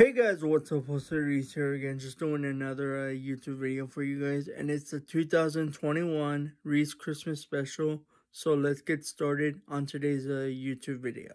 Hey guys, what's up? Poster Ruiz here again, just doing another uh, YouTube video for you guys, and it's the 2021 Ruiz Christmas special. So let's get started on today's uh, YouTube video.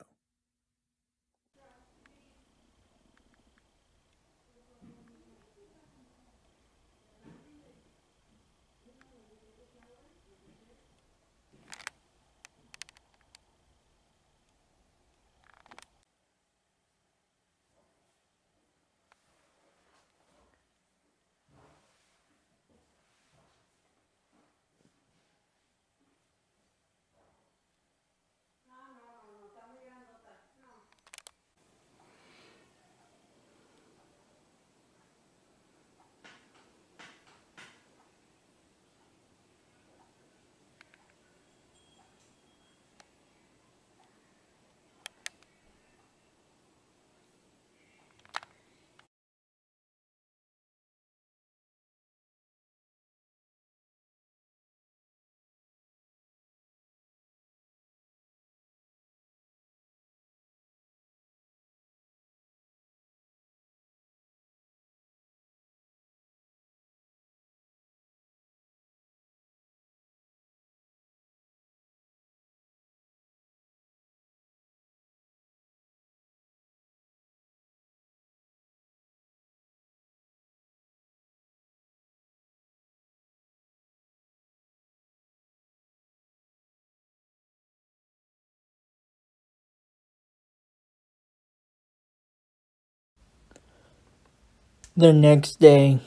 The next day.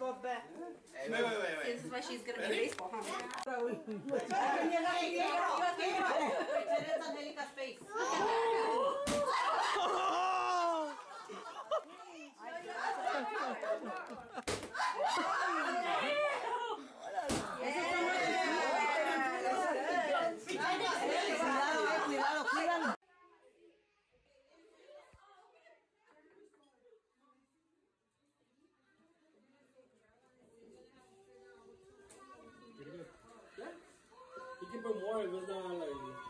Baseball bat. Wait, wait, wait, wait. This is why she's gonna be baseball, huh? More if it's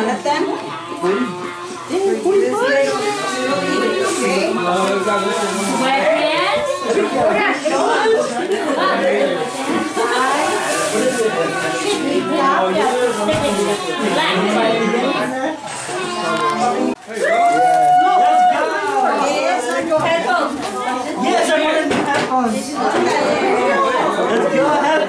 Jonathan. Yes, I wanted new headphones. Let's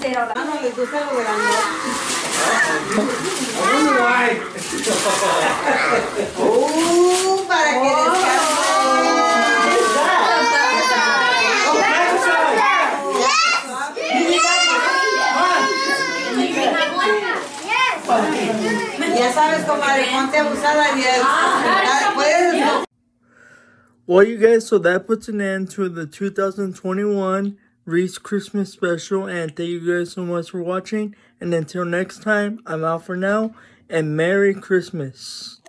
back, you're gonna say it out loud. No, les gusta lo de la noche. I wonder why. Uh, para que descanse. Ya sabes, comadre, ponte abusada y ah, puedes Well, you guys, so that puts an end to the 2021 Ruiz Christmas special. And thank you guys so much for watching. And until next time, I'm out for now. And Merry Christmas.